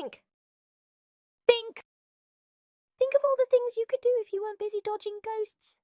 Think. Think. Think of all the things you could do if you weren't busy dodging ghosts.